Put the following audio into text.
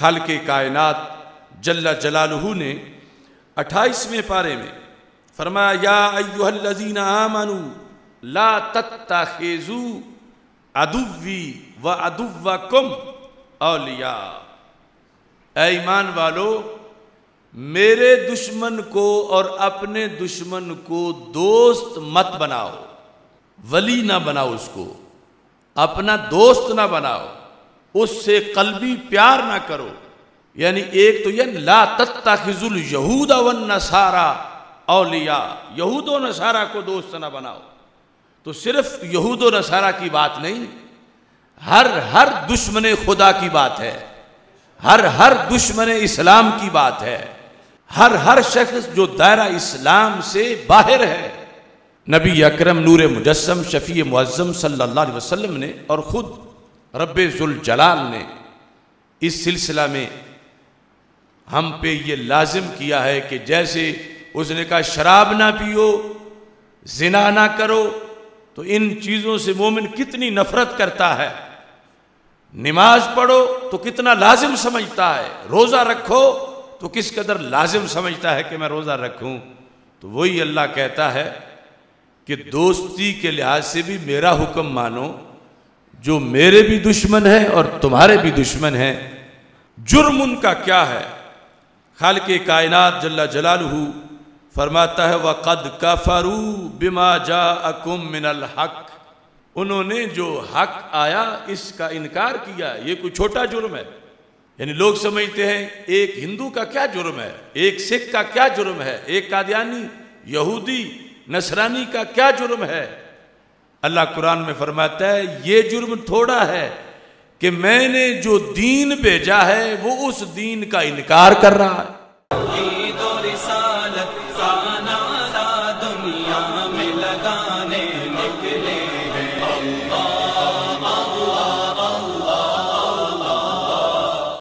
खाल के कायनात जल्ला जलालहू ने अट्ठाईसवें पारे में फरमाया आमनु, ला तत्ताखिजू अदुवी व अदुवा कुम औलिया ईमान वालो, मेरे दुश्मन को और अपने दुश्मन को दोस्त मत बनाओ, वली ना बनाओ उसको, अपना दोस्त ना बनाओ। उससे कल्बी प्यार ना करो। यानी एक तो यह ला तत्ताखिजुल यहूदा वन नसारा औलिया, यहूदो नसारा को दोस्त ना बनाओ। तो सिर्फ़ यहूदो नसारा की बात नहीं, हर हर दुश्मन खुदा की बात है। हर हर दुश्मन इस्लाम की बात है। हर हर शख्स जो दायरा इस्लाम से बाहर है। नबी अकरम नूर मुजस्म शफी मुआज़म सल्लल्लाहु अलैहि वसल्लम ने और ख़ुद रब जलाल ने इस सिलसिला में हम पे ये लाजिम किया है कि जैसे उसने कहा, शराब ना पियो, जिना ना करो तो इन चीज़ों से मोमिन कितनी नफरत करता है। नमाज़ पढ़ो तो कितना लाजिम समझता है। रोज़ा रखो तो किस कदर लाजिम समझता है कि मैं रोज़ा रखूँ। तो वही अल्लाह कहता है कि दोस्ती के लिहाज से भी मेरा हुक्म मानो जो मेरे भी दुश्मन है और तुम्हारे भी दुश्मन हैं, जुर्म उनका क्या है? खाल के कायनात जल्ला जलालहू फरमाता है वह कद कफरू बिमा जा अकुम मिनल हक। उन्होंने जो हक आया, इसका इनकार किया। ये कोई छोटा जुर्म है? यानी लोग समझते हैं, एक हिंदू का क्या जुर्म है? एक सिख का क्या जुर्म है? एक कादियानी, यहूदी, नसरानी का क्या जुर्म है? अल्लाह कुरान में फरमाता है, ये जुर्म थोड़ा है कि मैंने जो दीन भेजा है, वो उस दीन का इनकार कर रहा है। दुनिया में लगाने